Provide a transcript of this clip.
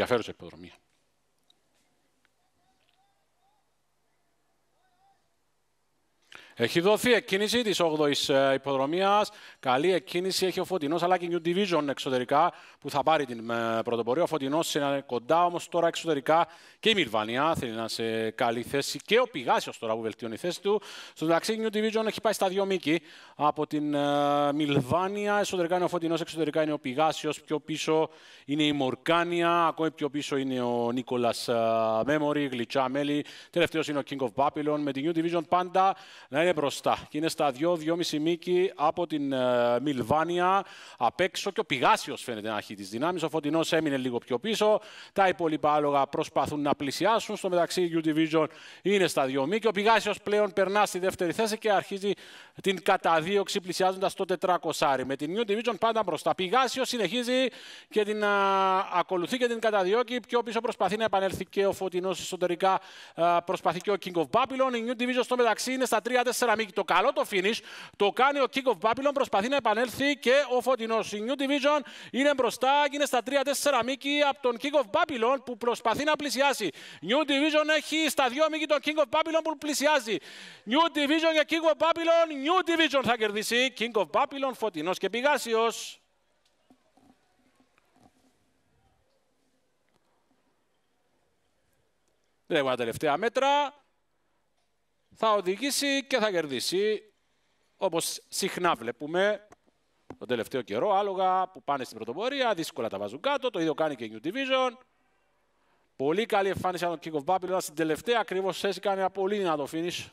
Ενδιαφέρουσα υποδρομία. Έχει δοθεί εκκίνηση της 8η ε, υποδρομίας. Καλή εκκίνηση έχει ο Φωτεινός αλλά και New Division εξωτερικά που θα πάρει την ε, πρωτοπορία. Ο Φωτεινός είναι κοντά όμως τώρα εξωτερικά και η Μυρβανία θέλει να είναι σε καλή θέση και ο Πηγάσιος τώρα που βελτιώνει η θέση του. Στο μεταξύ, New Division έχει πάει στα δύο μήκη από την uh, Μιλβάνια. Εσωτερικά είναι ο Φωτεινός, εξωτερικά είναι ο Πηγάσιος. Πιο πίσω είναι η Μορκάνια. Ακόμη πιο πίσω είναι ο Νίκολας uh, Μέμορι, γλυτσά μέλη. Τελευταίος είναι ο King of Babylon. Με την New Division πάντα να είναι μπροστά. Και είναι στα 2-2,5 μήκη από την uh, Μιλβάνια απ' έξω και ο Πηγάσιος φαίνεται να έχει τις δυνάμεις. Ο Φωτεινός έμεινε λίγο πιο πίσω. Τα υπόλοιπα άλογα προσπαθούν να πλησιάσουν. Στο μεταξύ, η U Division είναι στα 2 μήκη. Ο Πηγάσιος πλέον περνά στη δεύτερη θέση και αρχίζει την καταδίωξη πλησιάζοντας το 400. Με την New Division πάντα μπροστά. Πηγάσιος συνεχίζει και την α, ακολουθεί και την καταδιώκει. Πιο πίσω προσπαθεί να επανέλθει και ο Φωτεινός εσωτερικά. Α, προσπαθεί και ο King of Babylon. Η New Division στο μεταξύ είναι στα 3-4 μήκη. Το καλό το finish το κάνει ο King of Babylon. Προσπαθεί να επανέλθει και ο Φωτεινός. Η New Division είναι μπροστά και είναι στα 3-4 μήκη από τον King of Babylon που προσπαθεί να πλησιάσει. New Division έχει στα 2 μήκη τον King of Babylon που πλησιάζει. New Division για King of Babylon. New Division θα κερδίσει. King of Babylon, Φωτεινός και Πηγάσιος. Λέγουμε τα τελευταία μέτρα. Θα οδηγήσει και θα κερδίσει. Όπως συχνά βλέπουμε τον τελευταίο καιρό, άλογα που πάνε στην πρωτοπορία, δύσκολα τα βάζουν κάτω. Το ίδιο κάνει και η New Division. Πολύ καλή εμφάνιση από τον King of Babylon. Στην τελευταία ακριβώς θέση κάνει ένα πολύ δυνατό finish.